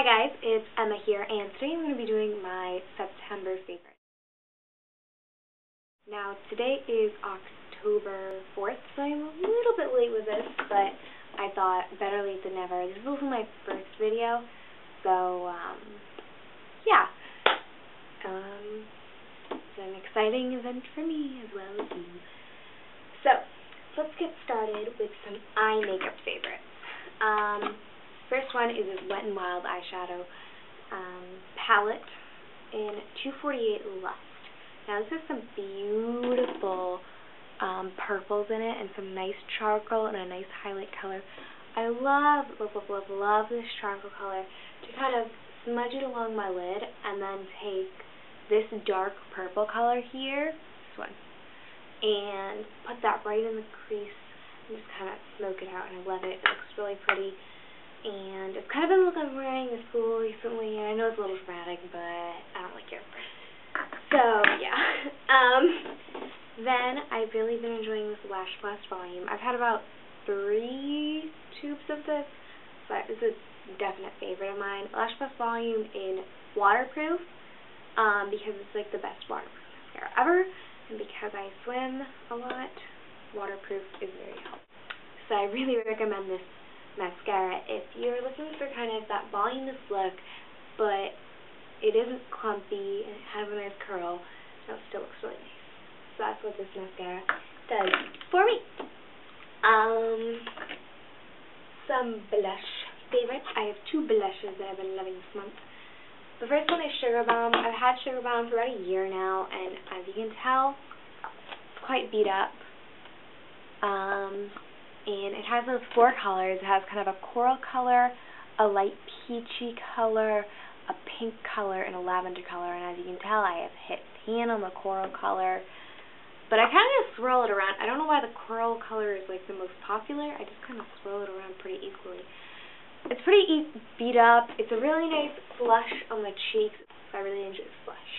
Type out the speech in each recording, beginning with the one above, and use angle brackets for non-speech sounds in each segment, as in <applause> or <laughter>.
Hi guys, it's Emma here, and today I'm going to be doing my September favorites. Now, today is October 4th, so I'm a little bit late with this, but I thought better late than never. This is also my first video, so, um, yeah. Um, it's an exciting event for me as well as you. So, let's get started with some eye makeup favorites. Um, First one is this Wet n Wild eyeshadow um, palette in 248 Lust. Now this has some beautiful um, purples in it and some nice charcoal and a nice highlight color. I love, love, love, love, love this charcoal color to kind of smudge it along my lid and then take this dark purple color here, this one, and put that right in the crease and just kind of smoke it out and I love it. It looks really pretty and I've kind of been looking wearing the school recently, I know it's a little dramatic, but I don't like it. So, yeah. <laughs> Um, then I've really been enjoying this Lash Blast Volume. I've had about three tubes of this, but it's a definite favorite of mine. Lash Blast Volume in waterproof, um, because it's like the best waterproof mascara ever, and because I swim a lot, waterproof is very helpful. So I really <laughs> recommend this mascara if you're looking for kind of that voluminous look, but it isn't clumpy and it has a nice curl, it still looks really nice. So that's what this mascara does for me. Um, some blush favorites. I have two blushes that I've been loving this month. The first one is Sugar Bomb. I've had Sugar Bomb for about a year now, and as you can tell, it's quite beat up. Um, and it has those four colors. It has kind of a coral color, a light peachy color, a pink color, and a lavender color. And as you can tell, I have hit pan on the coral color. But I kind of swirl it around. I don't know why the coral color is like the most popular. I just kind of swirl it around pretty equally. It's pretty e beat up. It's a really nice flush on the cheeks. I really enjoy blush.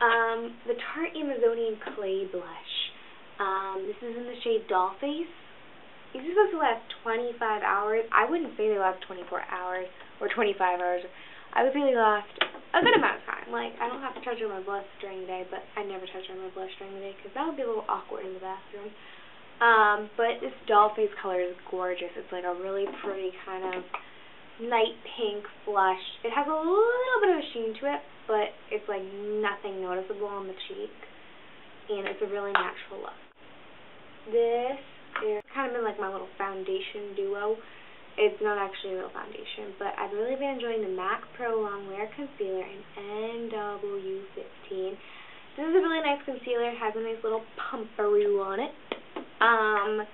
Um, the Tarte Amazonian Clay Blush. Um, this is in the shade Dollface. These are supposed to last 25 hours. I wouldn't say they last 24 hours or 25 hours. I would say they last a good amount of time. Like, I don't have to touch on my blush during the day, but I never touch on my blush during the day because that would be a little awkward in the bathroom. Um, but this doll face color is gorgeous. It's like a really pretty kind of light pink blush. It has a little bit of a sheen to it, but it's like nothing noticeable on the cheek. And it's a really natural look. This it's kind of been like my little foundation duo. It's not actually a real foundation, but I've really been enjoying the MAC Pro Longwear Concealer in NW15. This is a really nice concealer. It has a nice little pumperoo on it. Um,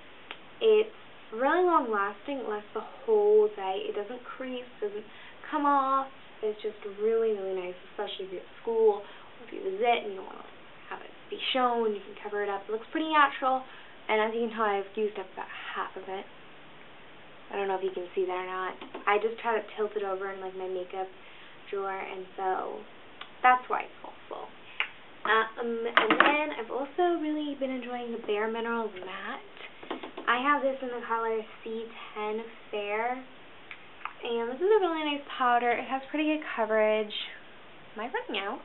it's really long lasting. It lasts the whole day. It doesn't crease, doesn't come off. It's just really, really nice, especially if you're at school or if you visit and you want to have it be shown. You can cover it up. It looks pretty natural. And as you tell, I've used up about half of it. I don't know if you can see that or not. I just try to tilt it over in like my makeup drawer, and so that's why it's all full. Um, and then I've also really been enjoying the Bare Minerals Matte. I have this in the color C10 Fair. And this is a really nice powder. It has pretty good coverage. Am I running out?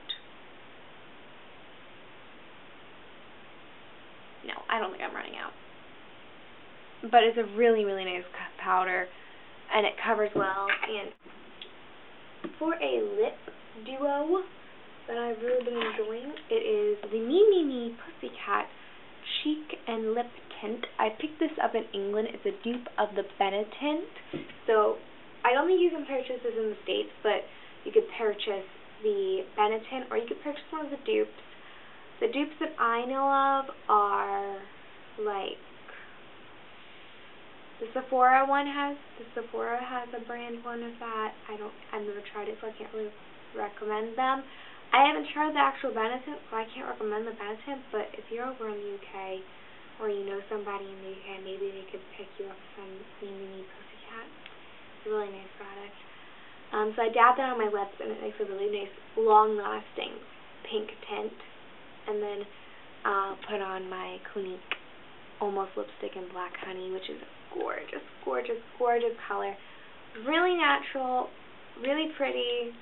I don't think I'm running out. But it's a really, really nice powder, and it covers well. And for a lip duo that I've really been enjoying, it is the Me Me Me Pussycat Cheek and Lip Tint. I picked this up in England. It's a dupe of the Benetint. So I don't think you can purchase this in the States, but you could purchase the Benetint, or you could purchase one of the dupes the dupes that I know of are like the Sephora one has the Sephora has a brand one of that. I don't I've never tried it so I can't really recommend them. I haven't tried the actual Benetint, so I can't recommend the Benetint, but if you're over in the UK or you know somebody in the UK, maybe they could pick you up some Mini Pussycat. It's a really nice product. Um, so I dab that on my lips and it makes a really nice long lasting pink tint and then uh, put on my Clinique Almost Lipstick in Black Honey, which is a gorgeous, gorgeous, gorgeous color. Really natural, really pretty,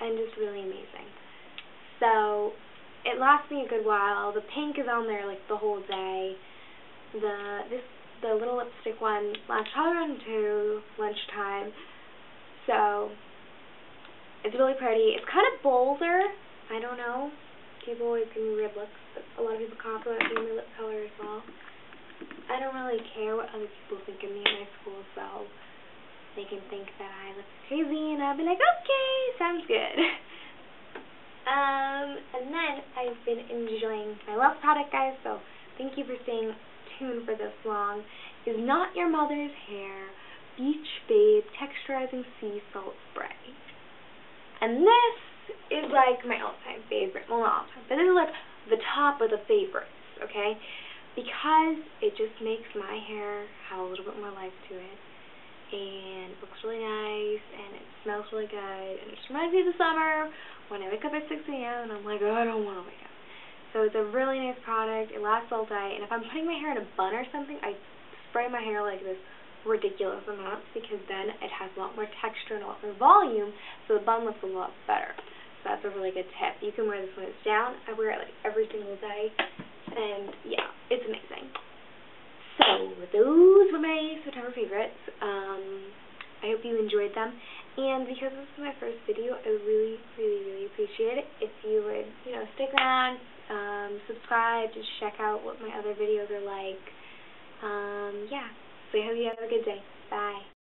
and just really amazing. So, it lasts me a good while. The pink is on there like the whole day. The this the little lipstick one lasts probably until lunchtime. So it's really pretty. It's kind of bolder. I don't know. People always give me weird looks, but a lot of people compliment me on my lip color as well. I don't really care what other people think of me in my school, so they can think that I look crazy, and I'll be like, okay, sounds good. <laughs> um, and then I've been enjoying my love product, guys, so thank you for staying tuned for this long. Is Not Your Mother's Hair Beach Babe Texturizing Sea Salt Spray. And this is like my all-time favorite. Well, not all-time, but this is like the top of the favorites, okay? Because it just makes my hair have a little bit more life to it. And it looks really nice, and it smells really good, and it just reminds me of the summer when I wake up at 6 a.m. and I'm like, oh, I don't want to wake up. So it's a really nice product. It lasts all day. And if I'm putting my hair in a bun or something, I spray my hair like this ridiculous amounts because then it has a lot more texture and a lot more volume, so the bun looks a lot better. So that's a really good tip. You can wear this when it's down. I wear it like every single day, and yeah, it's amazing. So those were my September favorites. Um, I hope you enjoyed them. And because this is my first video, I really, really, really appreciate it if you would, you know, stick around, um, subscribe, just check out what my other videos are like. Um, yeah. So I hope you have a good day. Bye.